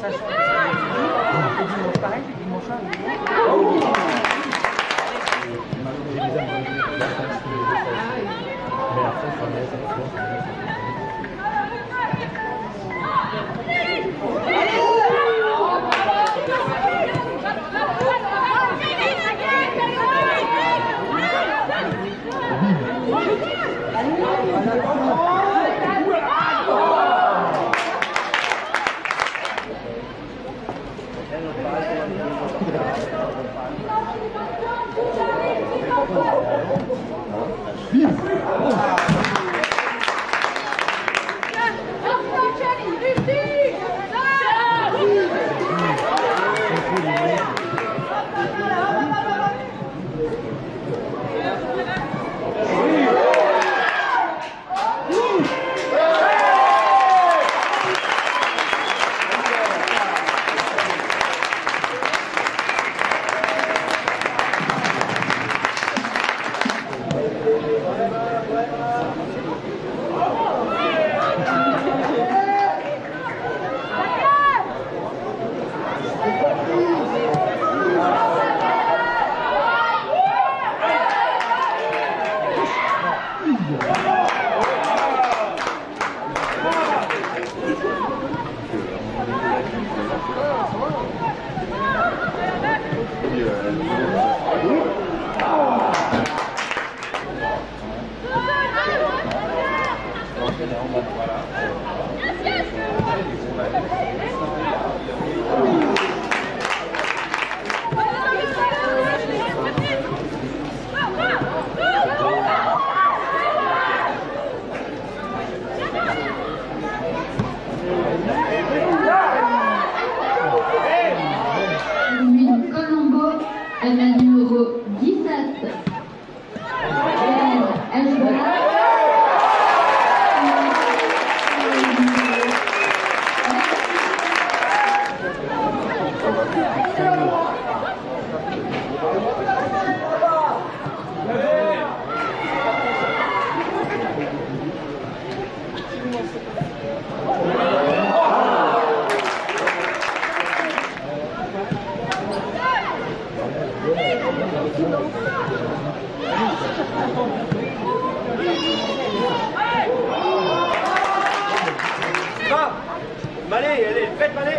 cosas. 这两个。我们把它，Va Malé, allez, faites Malé